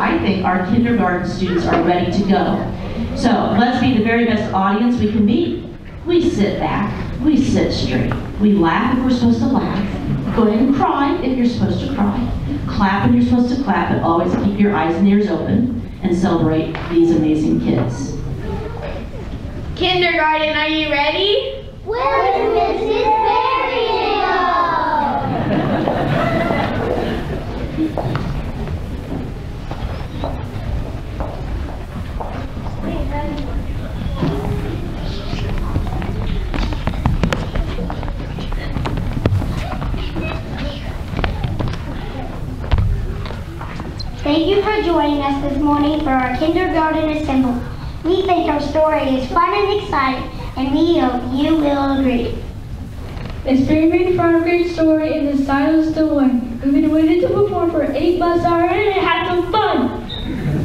I think our kindergarten students are ready to go. So let's be the very best audience we can be. We sit back, we sit straight, we laugh if we're supposed to laugh, go ahead and cry if you're supposed to cry, clap when you're supposed to clap, but always keep your eyes and ears open and celebrate these amazing kids. Kindergarten, are you ready? Where's Mrs. Berryhill? Thank you for joining us this morning for our kindergarten assembly. We think our story is fun and exciting, and we hope you will agree. It's Favorite Farm Great Story in the of still one. We've been waiting to perform for eight months already and had some fun.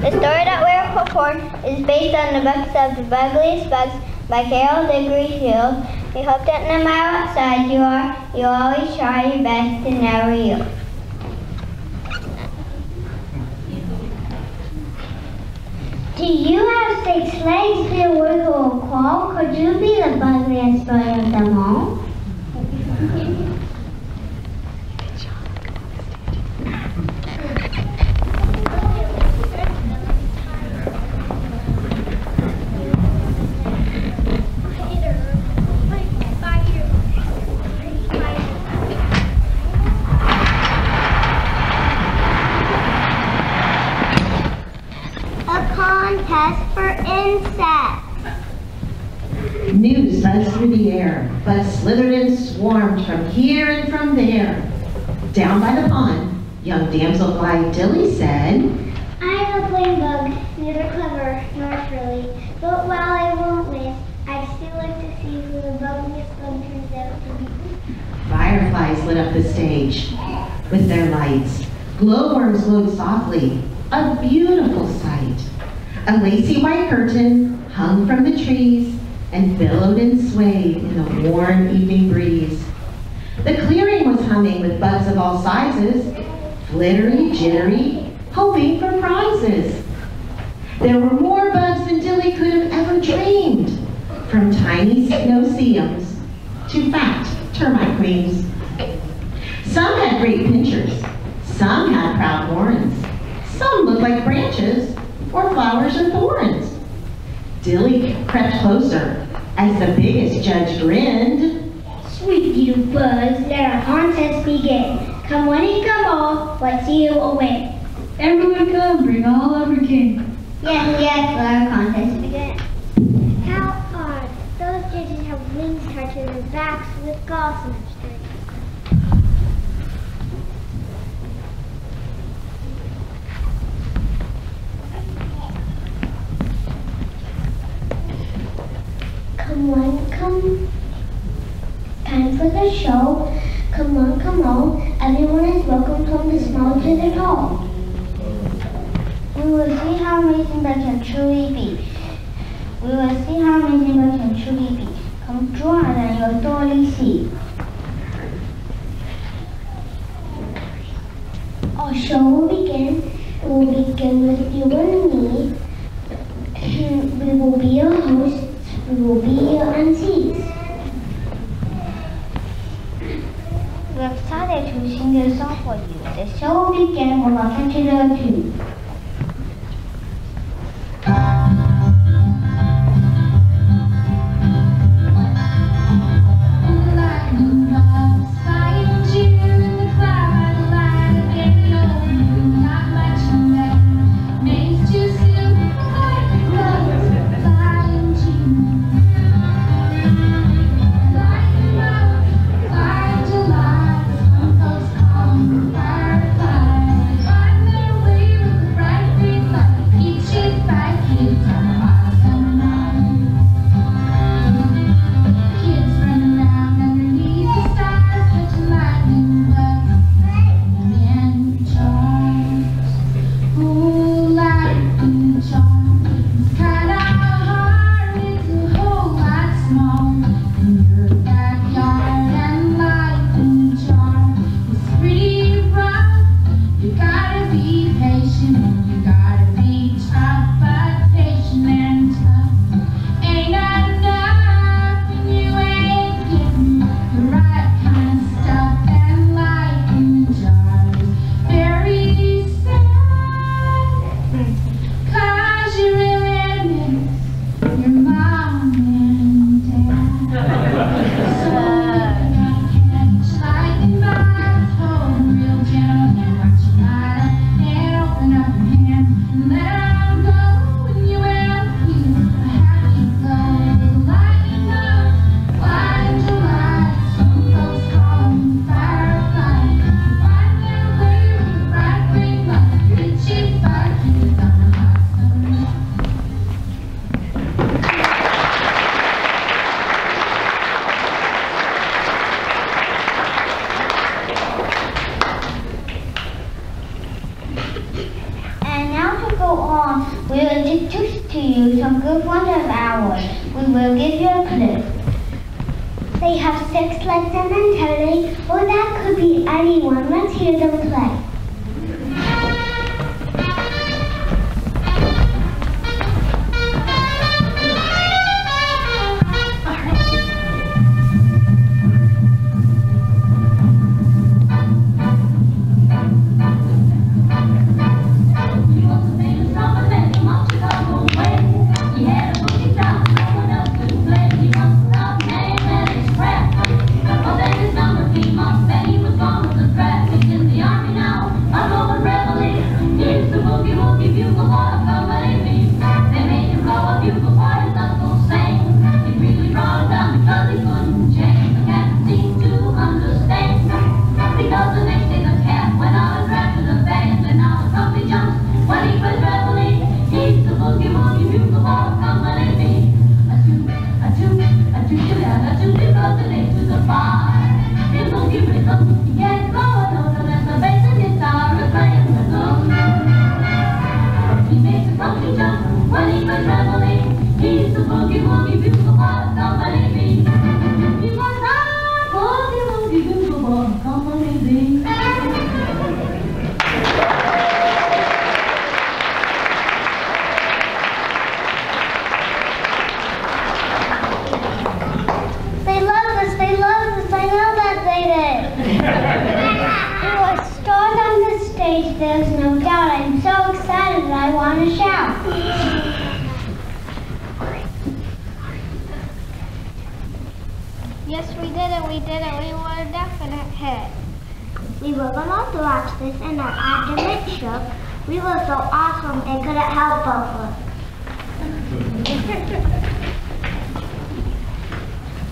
The story that we are performing is based on the books of The Bugliest Bugs by Carol Diggory Hill. We hope that no matter what side you are, you always try your best to never yield. Do you have six legs, Bill, wiggle, or a claw? Could you be the bugliest bug of them all? Air. Slithered and swarmed from here and from there. Down by the pond, young damsel damselfly Dilly said, I am a plain bug, neither clever nor frilly. But while I won't win, I'd still like to see who the buggiest bug turns out to be. Fireflies lit up the stage with their lights. Glowworms glowed softly, a beautiful sight. A lacy white curtain hung from the trees and billowed and swayed in the warm evening breeze. The clearing was humming with bugs of all sizes, flittery, jittery, hoping for prizes. There were more bugs than Dilly could have ever dreamed, from tiny no-see-ums to fat termite queens. Some had great pincers, some had proud horns, some looked like branches or flowers or thorns. Dilly crept closer as the biggest judge grinned. Sweet little bugs, let our contest begin. Come one and come all, let's see who will win. Everyone come, bring all of your kin. Yes, yes, let our contest begin. How odd. Those judges have wings tied to their backs with gossamer Come on, come. Time for the show. Come on, come on. Everyone is welcome from the small to the tall. We will see how amazing that can truly be. We will see how amazing that can truly be. Come join and you'll thoroughly see. Our show will begin. It will begin with you and me. we will be your hosts. We have decided to sing a song for you. The show will begin with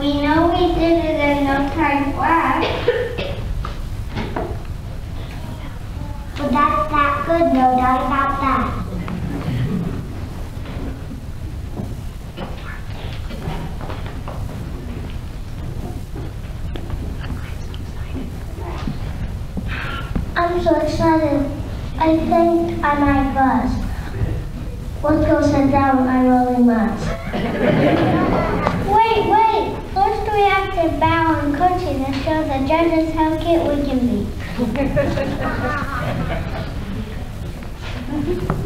We know we did it in no time flat. but that's that good, no doubt about that. I'm so excited. I think I might buzz. Once go sit down, I really must should bow and coaching and show the judges how cute we can be.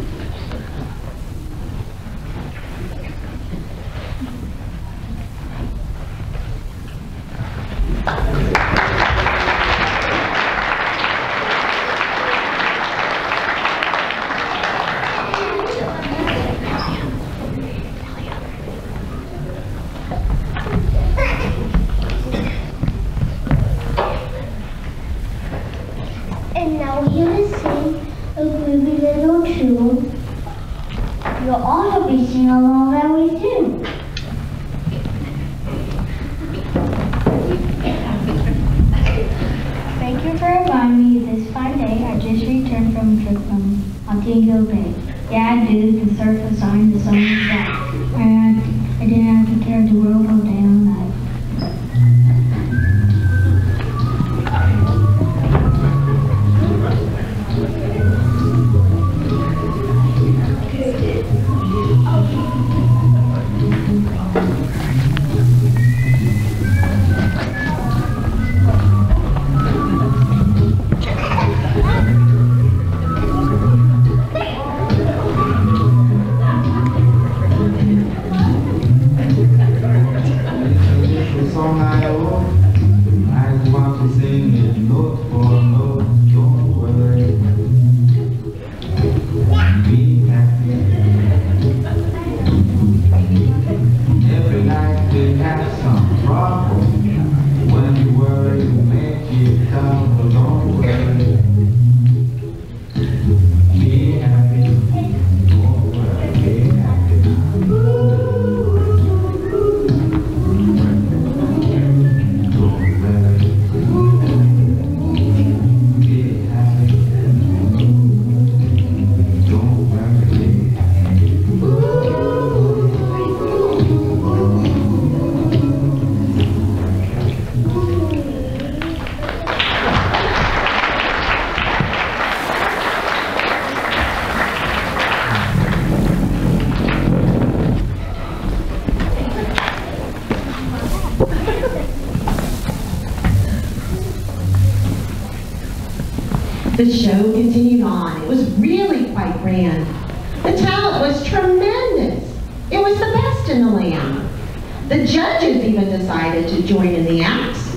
Even decided to join in the acts.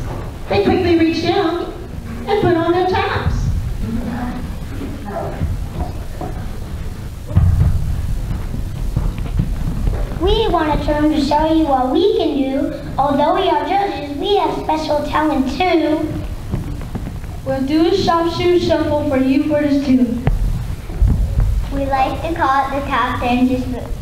They quickly reached down and put on their tops. We want to turn to show you what we can do. Although we are judges, we have special talent too. We'll do a sharpshooter shuffle for you for this tune. We like to call it the tap dances move.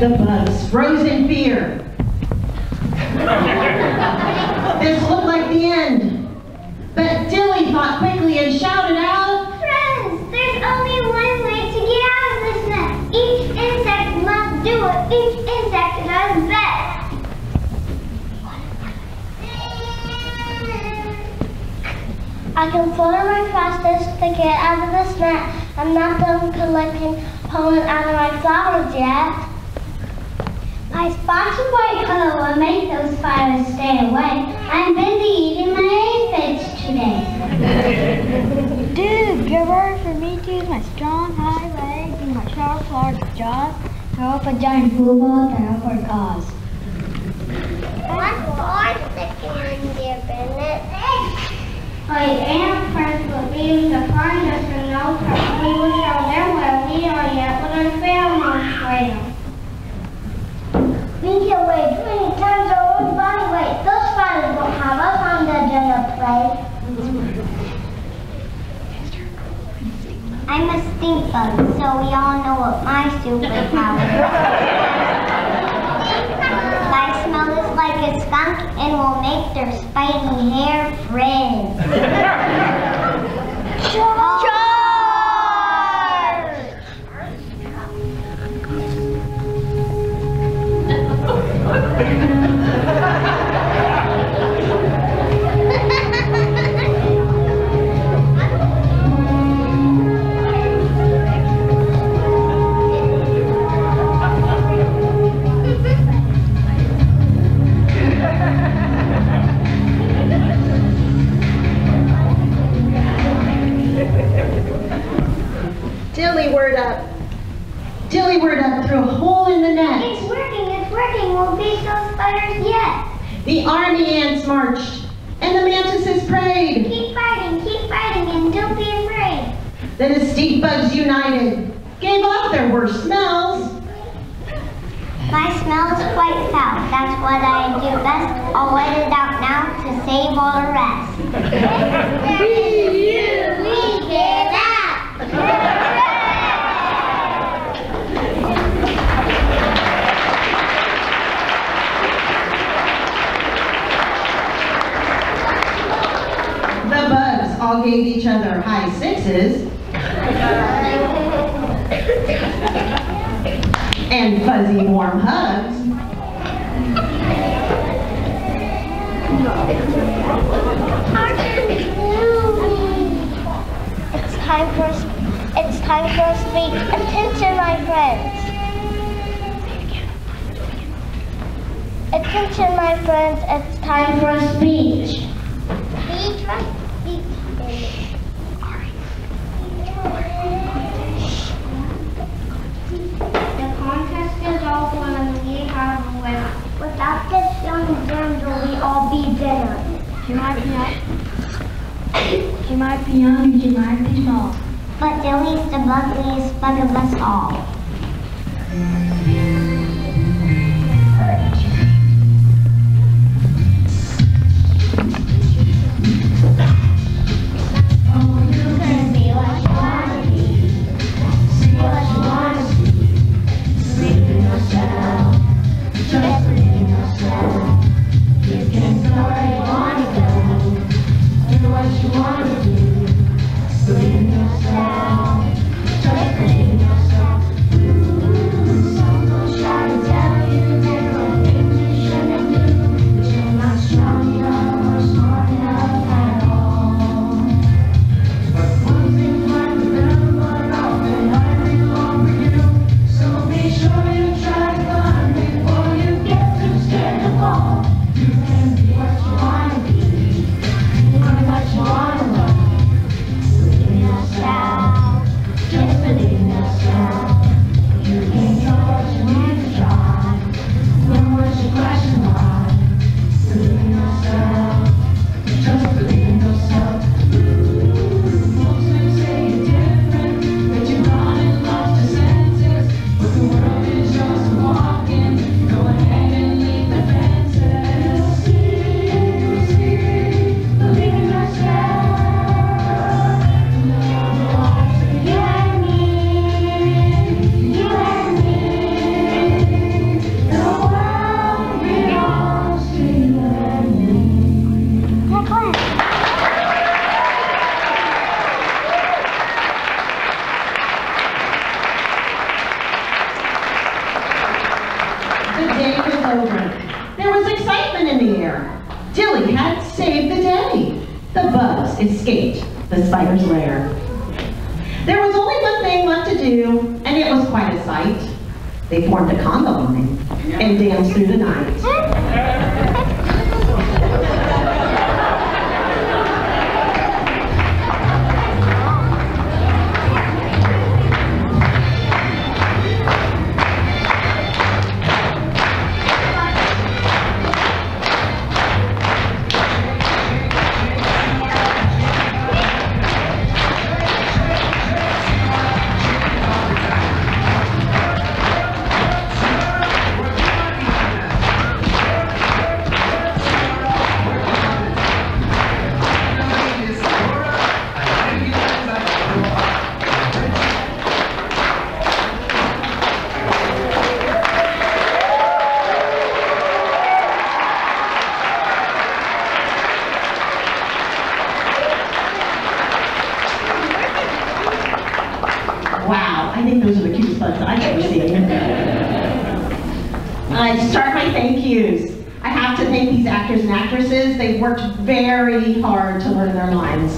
The bugs froze in fear. this looked like the end. But Dilly thought quickly and shouted out, Friends, there's only one way to get out of this net. Each insect must do what each insect does best. I can flutter my fastest to get out of this net. I'm not done collecting pollen out of my flowers yet. My spots of white color will make those fires stay away. I'm busy eating my aphids today. Dude, get ready for me to use my strong high legs and my sharp large jaws off a giant blue ball to help our cause. What was the candy, Bennett? I am friends with to find us and know that we will show them where we are yet with our family trail. We can weigh 20 times our own body weight. Those spiders won't have us on the dinner plate. I'm a stink bug, so we all know what my superpower is. My smell is like a skunk and will make their spidey hair friends. High dinner? She might be young. She might be young and she might be small. But the us all. Think those are the cutest bugs I've ever seen. To start my thank yous. I have to thank these actors and actresses. They worked very hard to learn their lines.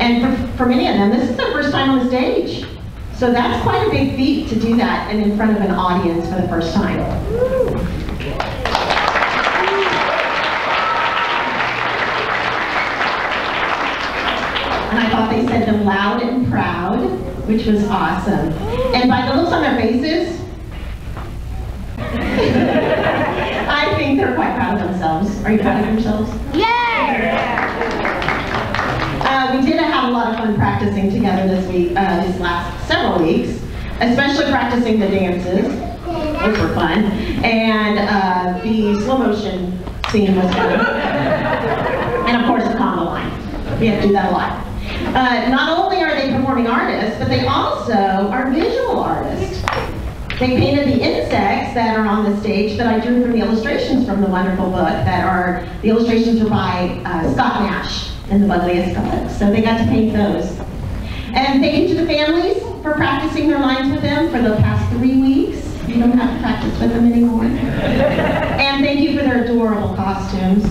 And for, for many of them, this is their first time on the stage. So that's quite a big feat to do that and in front of an audience for the first time. And I thought they said them loud and proud, which was awesome. And by the looks on their faces, I think they're quite proud of themselves. Are you proud of yourselves? Uh, we did have a lot of fun practicing together this week, uh, these last several weeks, especially practicing the dances, which were fun, and uh, the slow motion scene was fun, and of course the combo line. We have to do that a lot. Uh, not only performing artists, but they also are visual artists. They painted the insects that are on the stage that I drew from the illustrations from the wonderful book that are, the illustrations are by uh, Scott Nash and the Bugliest book. So they got to paint those. And thank you to the families for practicing their lines with them for the past three weeks. You don't have to practice with them anymore. and thank you for their adorable costumes.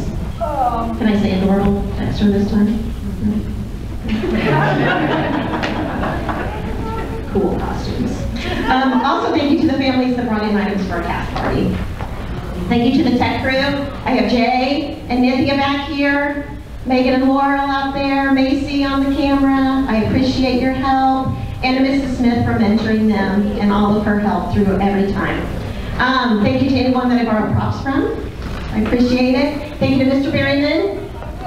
Can I say adorable extra this time? cool costumes. Um, also, thank you to the families that brought in items for our cast party. Thank you to the tech crew. I have Jay and Nithya back here, Megan and Laurel out there, Macy on the camera. I appreciate your help, and to Mrs. Smith for mentoring them and all of her help through every time. Um, thank you to anyone that I borrowed props from. I appreciate it. Thank you to Mr. Berryman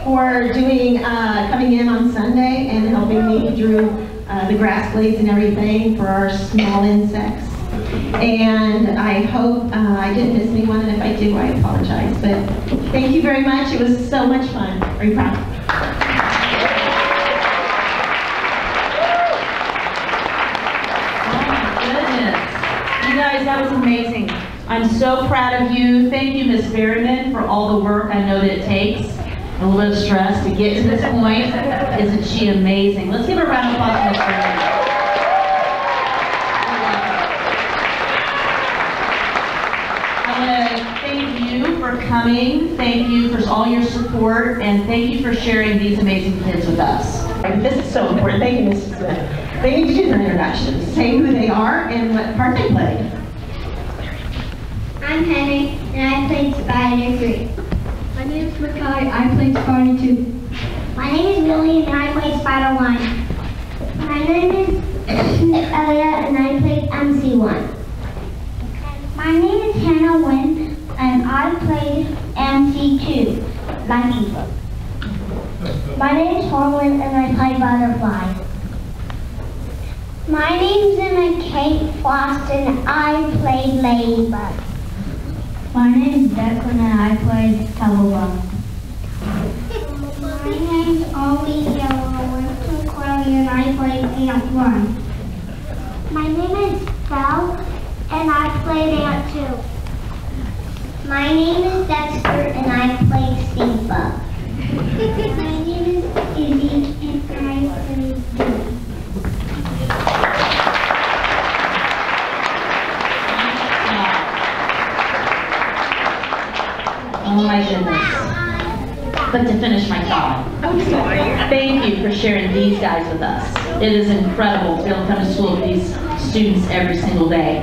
for doing, uh, coming in on Sunday and helping me through uh, the grass blades and everything for our small insects. And I hope uh, I didn't miss anyone, and if I do, I apologize. But thank you very much. It was so much fun. You proud? Oh my goodness. You guys, that was amazing. I'm so proud of you. Thank you, Miss Berryman, for all the work I know that it takes. A little bit of stress to get to this point. Isn't she amazing? Let's give her a round of applause for Miss Berryman. I want to thank you for coming. Thank you for all your support, and thank you for sharing these amazing kids with us. This is so important. Thank you, Mrs. Smith. They need to do their introductions, say who they are and what part they played. I'm Henry, and I played Spider 3. My name is Makai. I played Spider 2. My name is Millie and I played Spider 1. My name is Elliot and I played MC1. My name is Hannah Wynn and I played MC2, Lightning Book. My name is Harlan and I play Butterfly. My name is Emma Kate Frost and I play Ladybug. My name is Declan and I played Tumbleweed. Ollie Yellow, went to and I played Ant 1. My name is Belle and I played Ant 2. My name is Dexter and I played Steve Bug. My name is Izzy, and I played Dee. Oh my goodness. But to finish my thought, thank you for sharing these guys with us. It is incredible to be able to come to school with these students every single day.